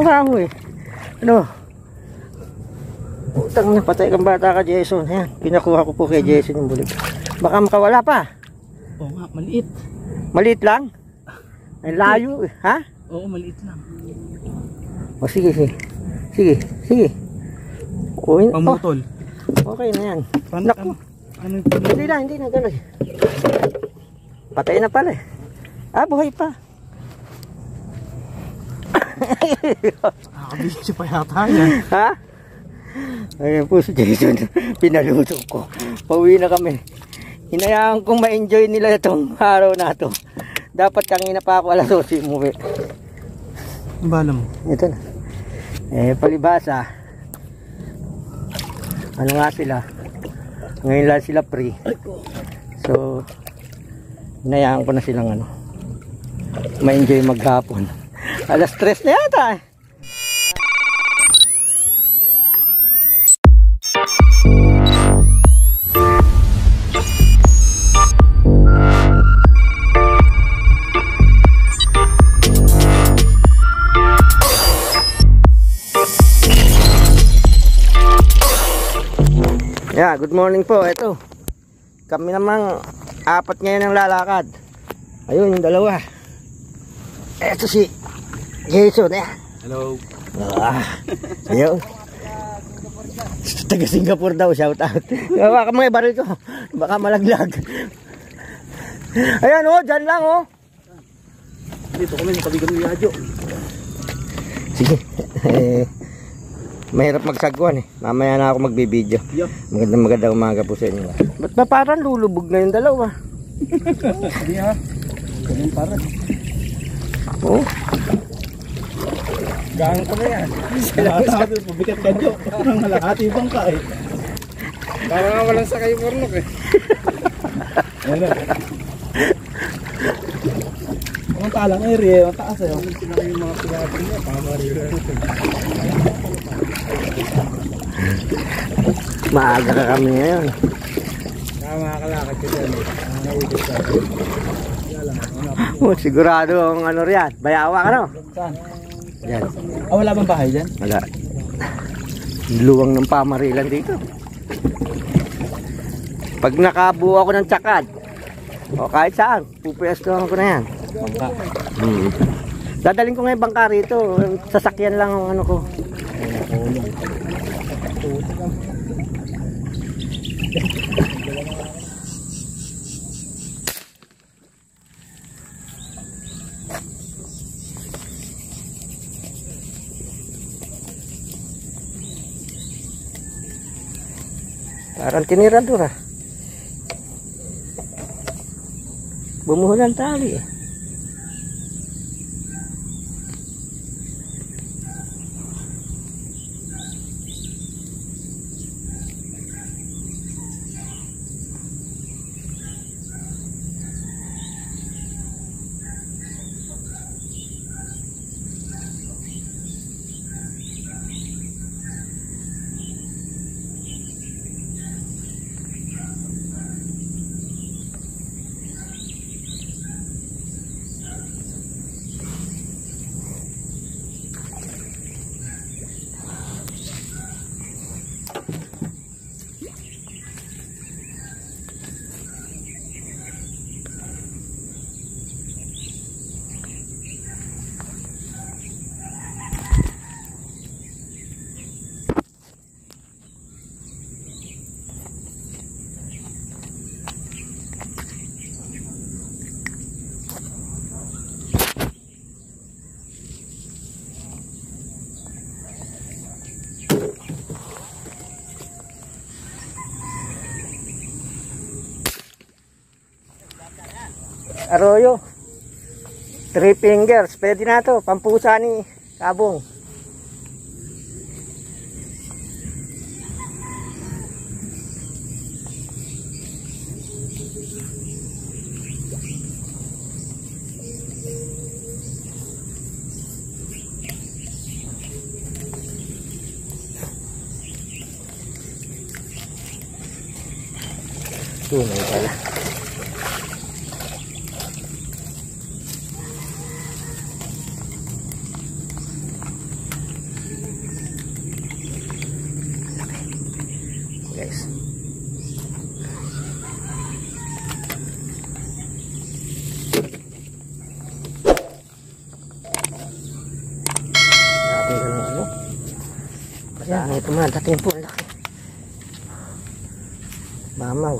ng kahoy. Ano? Utang na, patay kang bata ka, Jason. Ayan, pinakuha ko po kay Jason yung bulig. Baka makawala pa. Oo nga, maliit. Maliit lang. Ay layo eh. Ha? Oo, maliit lang. O sige, sige. Sige, sige. O, yun- oh, Pamutol. okay na yan. Paano, Naku. ano, Hindi na, hindi na, gano'n. Patay na pala eh. Ah, buhay pa. Nakakabisyo pa yata yan. Ha? Ayan po si Jason. Pinaluto ko. Pauwi na kami. Hinayaan kong ma-enjoy nila itong araw na to. Dapat kanina pa ako alas 12 umuwi. Ang bala mo? Ito na. Eh, palibasa. Ano nga sila? Ngayon lang sila free. So, hinayaan ko na silang ano. Ma-enjoy maghapon. Alas 3 na yata eh. Yeah, good morning po. Ito. Kami namang apat ngayon ang lalakad. Ayun, yung dalawa. Ito si Jason. Eh. Hello. Ah, ayun. Taga Singapore daw, shout out. Baka mga baril ko. Baka malaglag. Ayan oh, dyan lang oh. Dito kami, natabi kami yung radyo. Sige. Eh, mahirap magsagwan eh. Mamaya na ako magbibideo. Yo. Magandang magandang umaga po sa inyo. Ba't ba parang lulubog na yung dalawa? Hindi ha. Ganyan para. Oh, Gaan ko na yan. Malahati, pabigat ka dyo. Parang malahati bang ka eh. Parang nga walang sakay pornok eh. Ayun na. Ang talang area, ang taas eh. Ang sila yung mga pinapin niya, pamarira. maaga ka kami ngayon. Kaya makakalakad ka dyan eh. Nakakaibig ka. Oh, sigurado ang ano riyan. Bayawa ka no? Saan? Yan. Ah, wala bang bahay dyan? Wala. Luwang ng pamarilan dito. Pag nakabuo ako ng tsakad, o kahit saan, pupuestuhan ko na yan. Bangka. Hmm. Dadaling ko ngayon bangka rito. Sasakyan lang ang ano ko. Parang tiniradura. Bumuhol ang tali eh. Arroyo. Three fingers. Pwede na to. Pampusa ni Kabong. Tunay may tumadating po ang laki. Mamaw.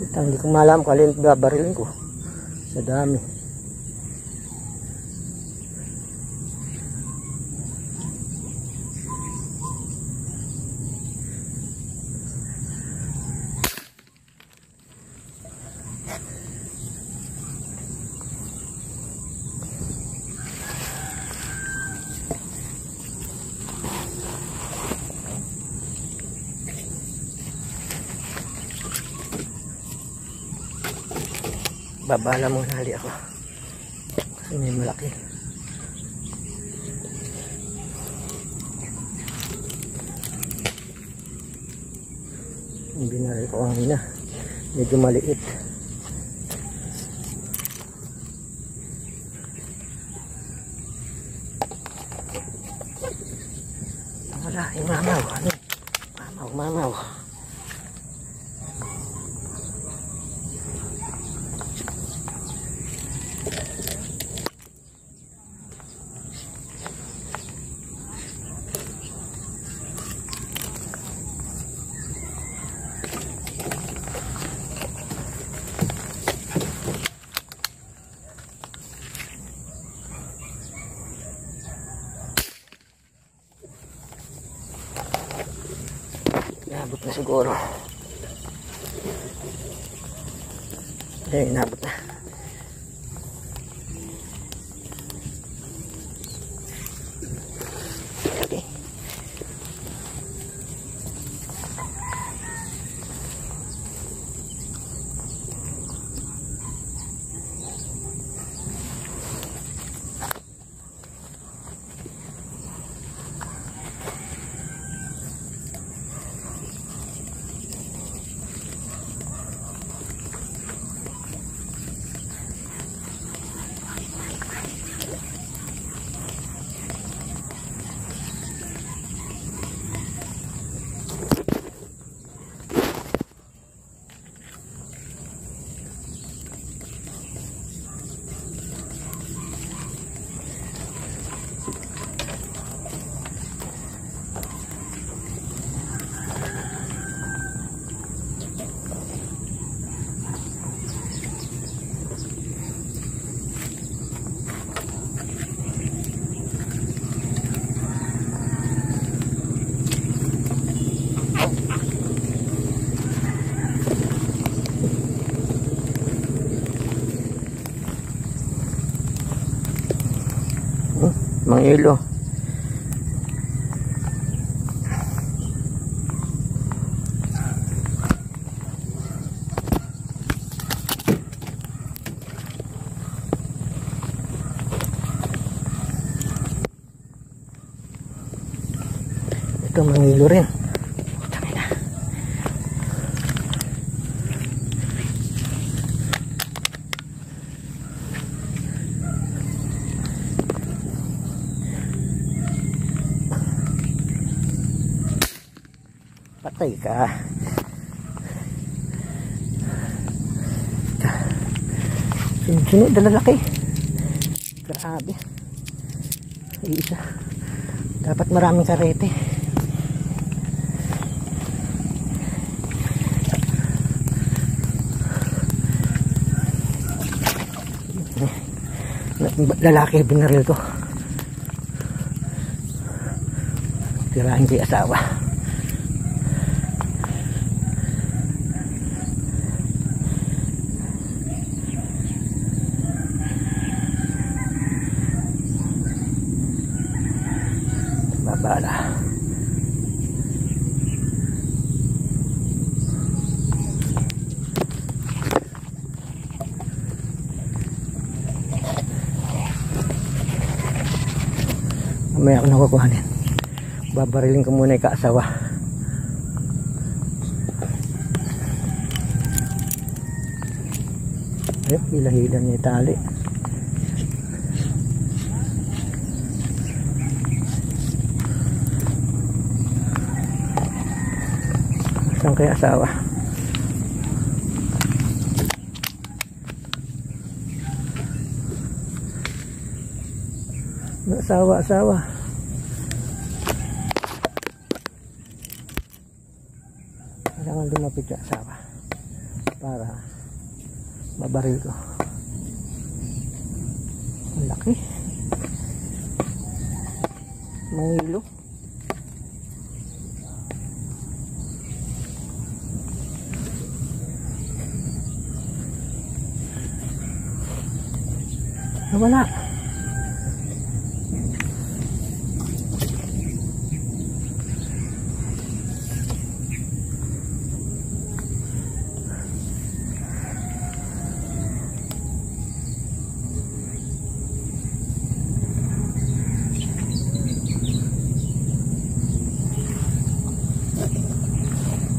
Ito, hindi ko malam kung alin babarilin ko. Sa dami. Babala muna hali ako. Kasi may malaki. Yung binaril ko kanina. Medyo maliit. Wala, yung mamaw. Ano? Mamaw, mamaw. Inabot na siguro. Eh, inabot na. Okay. Mga ilo. Ito mga ilo rin. Putang ina. Patay ka. Sunod-sunod na lalaki. Grabe. Isa. Dapat maraming karete. Lalaki binaril ko. Tirahin kay asawa. Babala. Mamaya ako nakukuhanin. Babarilin ko muna yung kaasawa. Ayun, hilahilan niya yung tali. Kay asawa. Asawa, asawa. Kailangan lumapit sa asawa para mabaril ko. Ang laki. Mangilo. Nawala.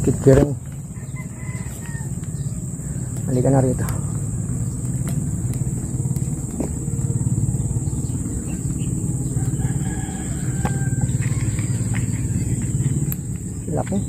Kitkiring. Halika na rito. Laki.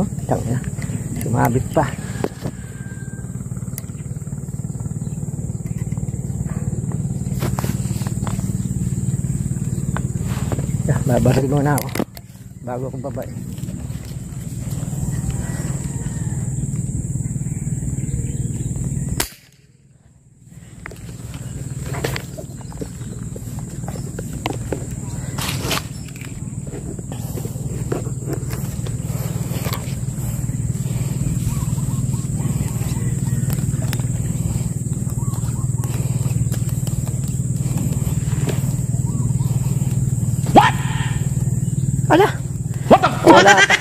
Oh, tangina. Sumabit pa. Yeah, babaril muna ako. Bago ako babae. Wala.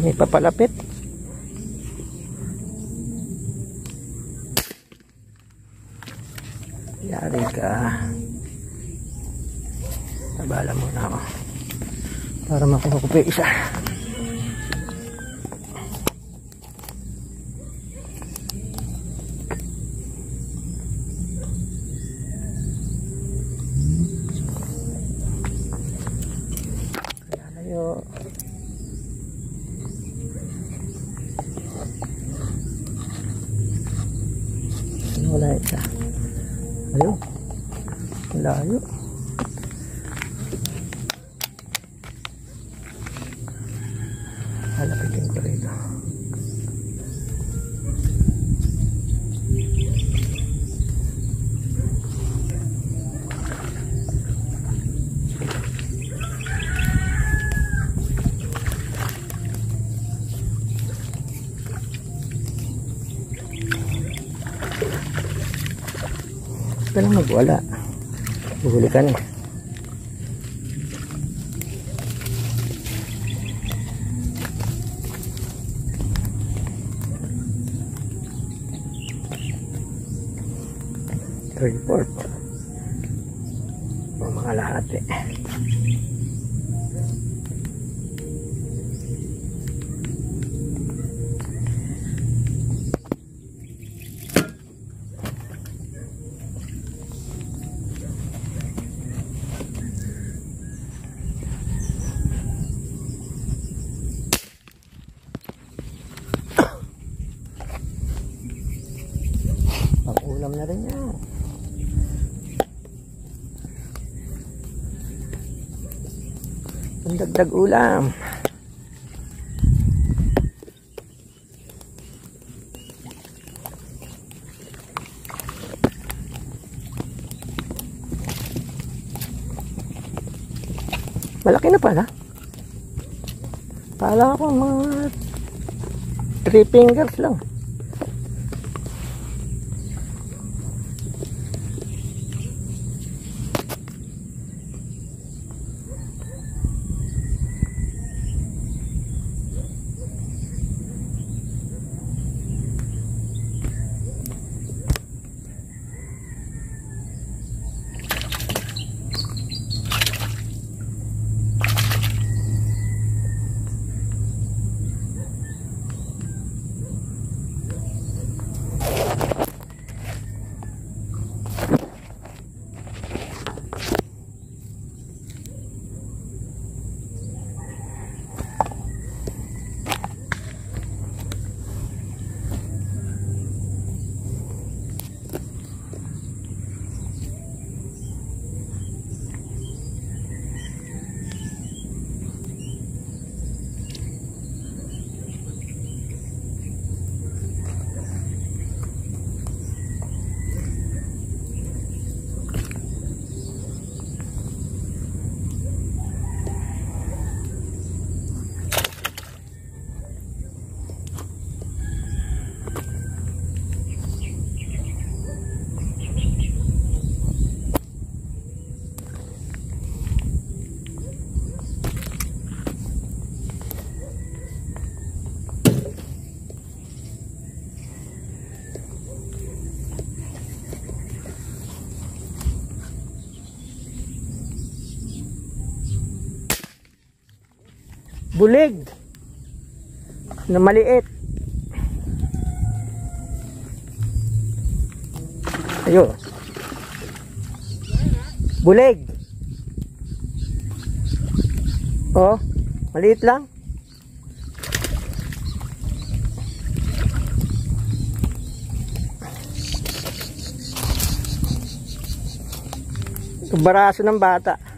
May papalapit. Yari ka. Nabala muna ako. Para makuha isa. Kaya layo. Layo. Halapitin ko rito. Ka lang magwala. Buhuli ka na. O mga lahat eh. Pang ulam na rin yan. Ang dagdag ulam. Malaki na pala. Kala ko mga 3 fingers lang. Bulig. Na maliit. Ayun. Bulig. Oh maliit lang. Baraso ng bata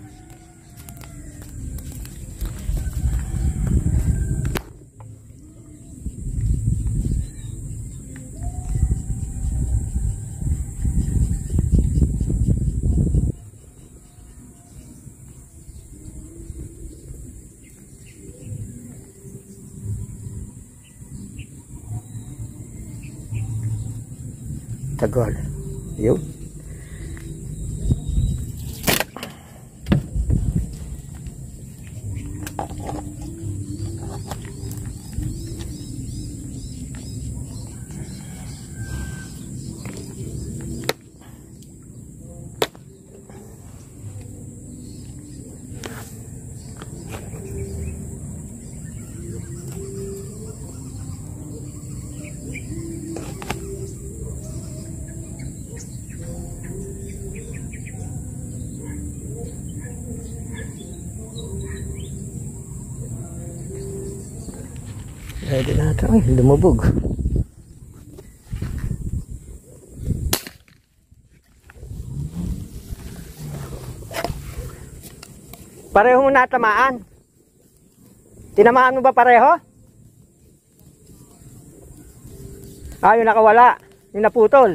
God. Pwede natin. Ay, lumubog. Pareho mo natamaan. Tinamaan mo ba pareho? Ah, yung nakawala. Yung naputol.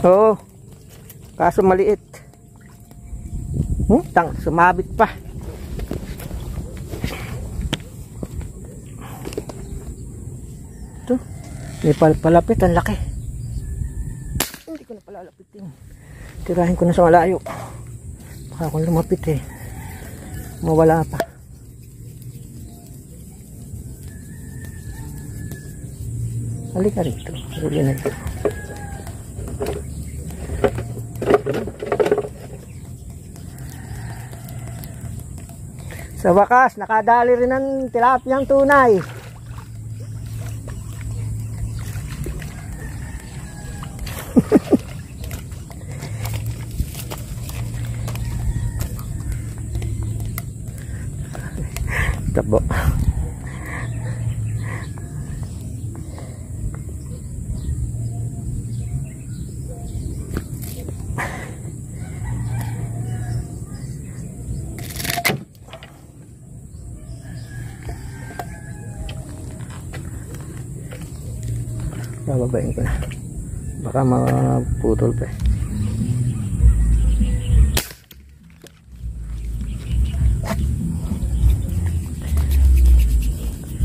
Oo. Kaso maliit. Hmm, tang, sumabit pa. Ito. May pal- palapit, ang laki. Hindi ko na palalapitin. Tirahin ko na sa malayo. Baka akong lumapit eh. Mawala pa. Halika rito. Huli na ito. Sa wakas, nakadali rin ng tilapiyang tunay. Bababain ko na. Baka maputol pa eh.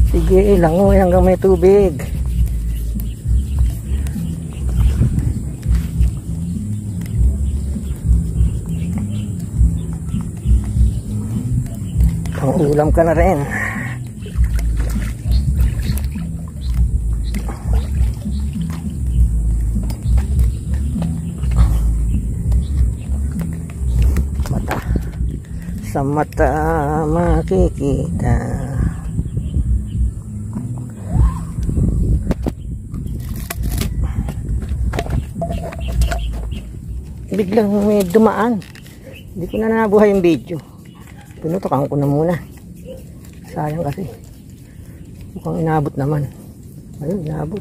Sige, langoy hanggang may tubig. Pang ulam ka na rin. Sa mata makikita biglang may dumaan hindi ko na nabuhay yung video. Pinutokan ko na muna. Sayang kasi. Mukhang inabot naman. Ayun inabot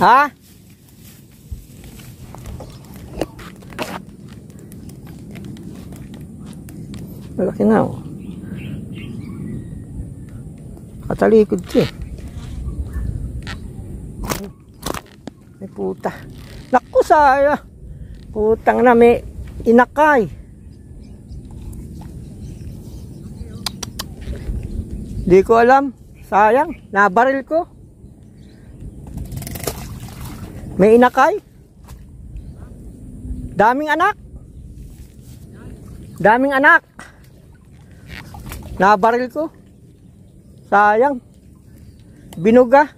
Ha? Malaki na oh. Katalikod siya. eh. May puta. Naku saya. Putang na may inakay. Di ko alam. Sayang. Nabaril ko. May inakay? Daming anak? Daming anak? Nabaril ko? Sayang. Binuga.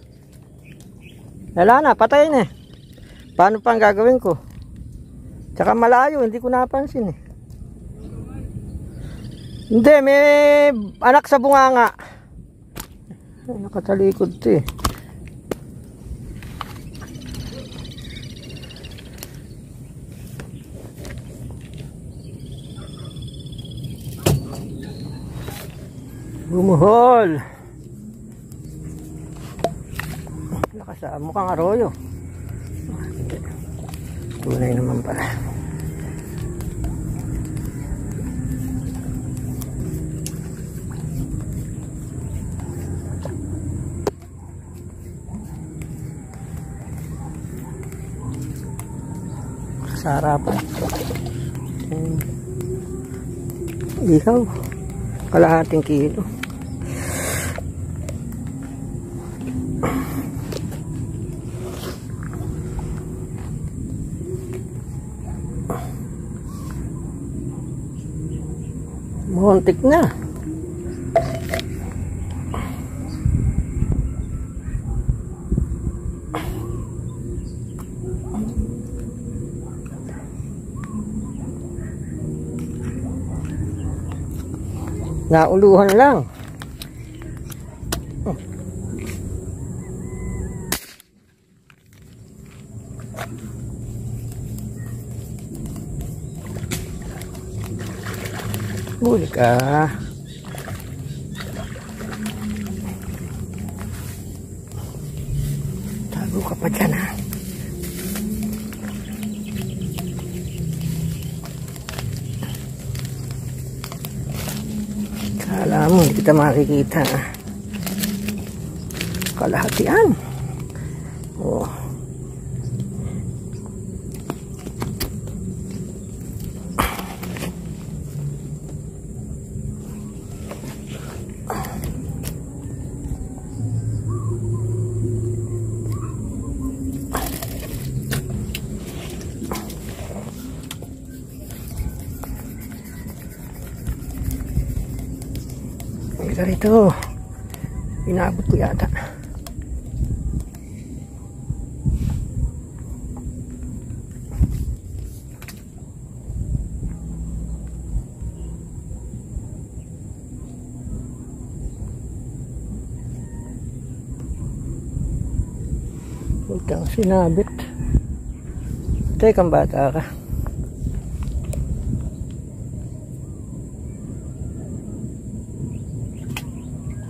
Wala na, patay na. eh. Paano pa gagawin ko? Tsaka malayo, hindi ko napansin eh. Hindi, may anak sa bunganga. Nakatalikod to eh. Bumuhol. Lakas ah, mukhang hindi. Tunay naman pala. Sa harapan. Ihaw kalahating kilo Muntik na. Nauluhan lang. Huli ka. Tago ka pa dyan ha. Kala mo, hindi kita makikita. Kalahatian. Oh. Rito. Inabot ko yata. Utang sinabit. Teka, bata ka.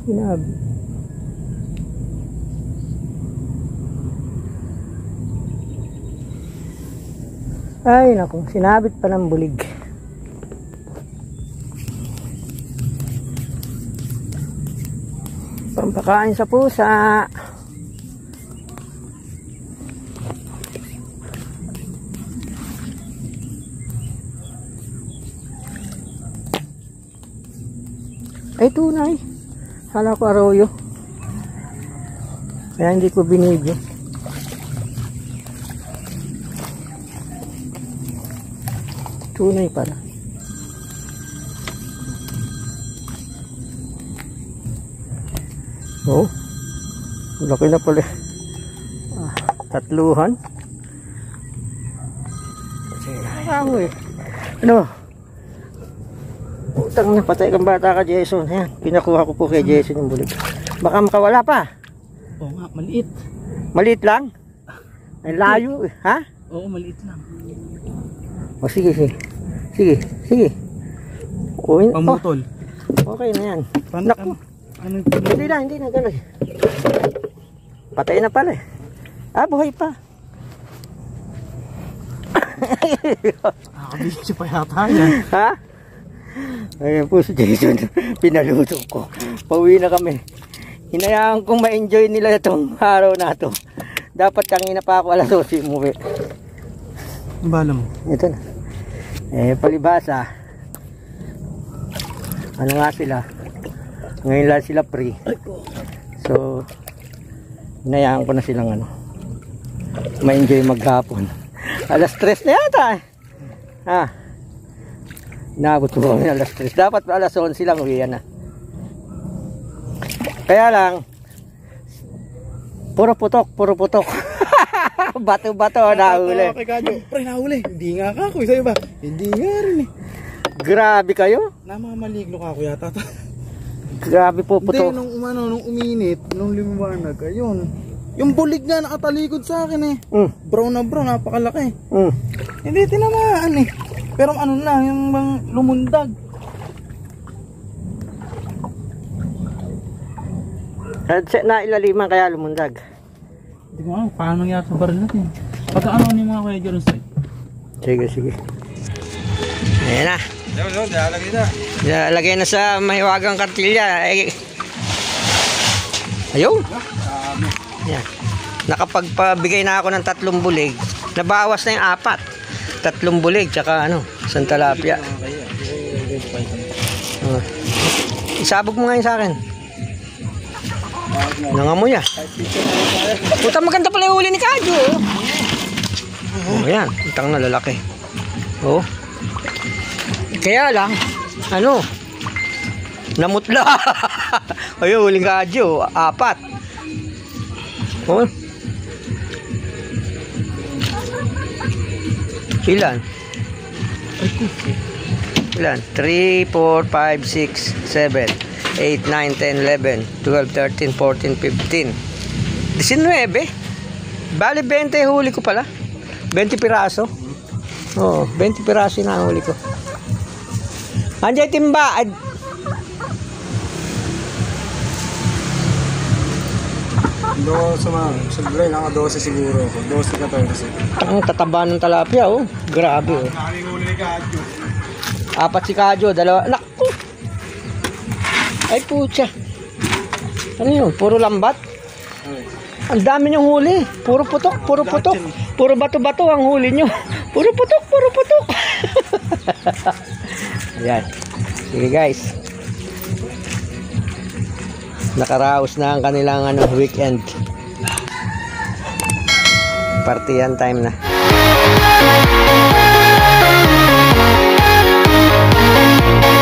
Sinabit. Ay, naku, sinabit pa ng bulig. Pampakain sa pusa. Ay, tunay. Hala ko arroyo. Kaya hindi ko binidyo. Tunay pala. Oh. Laki na pala. Ah, tatluhan. Ako eh. Ano? Utang na patay kang bata ka Jason. Ayan, pinakuha ko po kay Jason yung bulig. Baka makawala pa. Oo nga, maliit. Maliit lang. Ay layo eh. Ha? Oo, maliit lang. O sige, sige. Sige, sige. O, yun- oh, Pamutol. okay na yan. Paano, Naku. ano, ano, Hindi na, hindi na. Ganun. Patay na pala eh. Ah, buhay pa. Nakakabisyo pa yata yan. ha? Ayan po si Jason. Pinaluto ko. Pauwi na kami. Hinayaan kong ma-enjoy nila itong araw na to. Dapat kanina pa ako alas 12 umuwi. Ang bala mo? Ito na. Eh, palibasa. Ano nga sila? Ngayon lang sila free. So, hinayaan ko na silang ano. Ma-enjoy maghapon. Alas 3 na yata eh. Ha? Inaabot ko kami alas 3. Dapat alas 11 lang uwian na. Kaya lang, puro putok, puro putok. Bato-bato nahuli. Kay Kadyo, pre, nahuli. Hindi nga ka ako. Sa'yo ba? Hindi nga rin eh. Grabe kayo. Namamaliglo ka ako yata. Grabe po Hindi, puto. nung umano, nung uminit, nung liwanag, ayun. Yung bulig nga nakatalikod sa akin eh. Mm, Brown na brown, napakalaki. mm. Hindi tinamaan eh. Pero ano lang, yung bang lumundag. At sa- nailaliman kaya lumundag. Hindi ko alam, paano nangyari sa baril natin. Pagka ano ano yung mga kuya dyan sa'yo? Sige, sige. Ayan na. Dialagay na. Ya, Lagay na sa mahiwagang kartilya. Eh, ayun. Yan. Nakapagpabigay na ako ng tatlong bulig. Nabawas na yung apat. Tatlong bulig, tsaka ano, isang talapia. Oh. Isabog mo ngayon sa akin. Nangamoy ah. Puta maganda pala yung huli ni Kadyo. Oh, oh yan. Itang na lalaki. Oh. Kaya lang, ano, namutla. Ayun, huling Kadyo. Apat. Oh. Ilan? Ilan? 3, 4, 5, 6, 7, 8, 9, 10, 11, 12, 13, 14, 15. 19. Bali, 20 huli ko pala. 20 piraso. Oo, 20 piraso na huli ko. Andiyan timba. Ay, Do mga, sa July, naka 12 siguro. 12 ka 14. ang tataba ng talapia, oh. Grabe, oh. Nakakinguli ni Kadyo. Apat si Kadyo, dalawa. Naku! Ay, putya. Ano yun? Puro lambat? Ang dami niyong huli. Puro putok, puro putok. Puro bato-bato ang huli niyo. Puro putok, puro putok. Ayan. Sige guys nakaraos na ang kanilang ano, weekend partiyan time na Thank you.